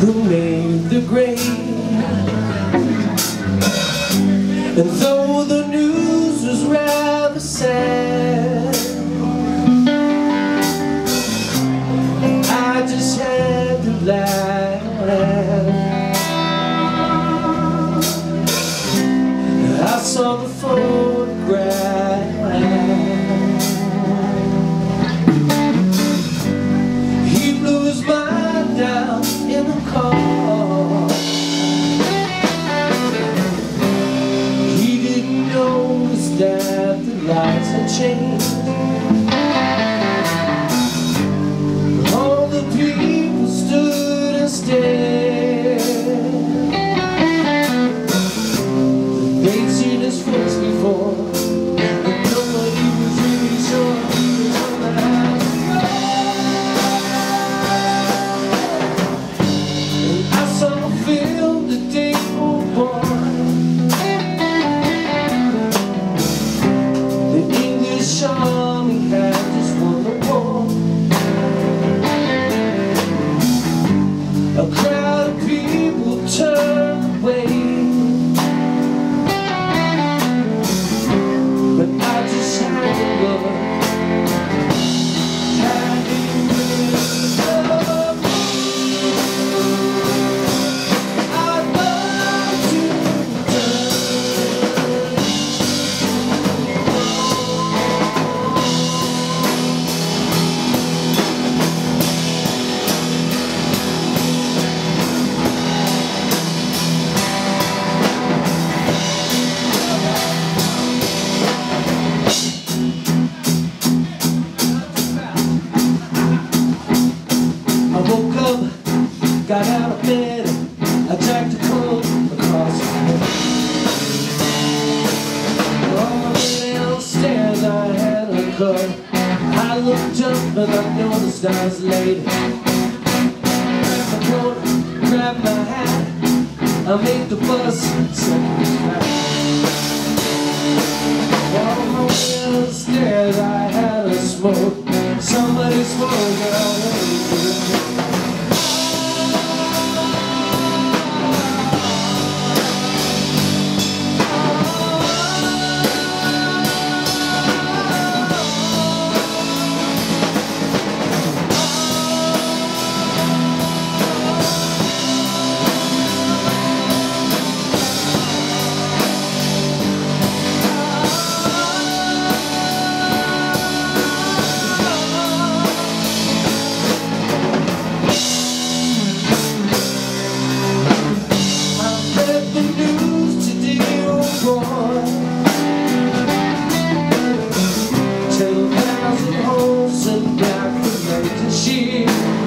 who made the grave. And though the news was rather sad, lights have changed. I jacked a cold across the head the stairs I had I looked up and I noticed I was late. Grab my coat, grab my hat. I made the bus, so see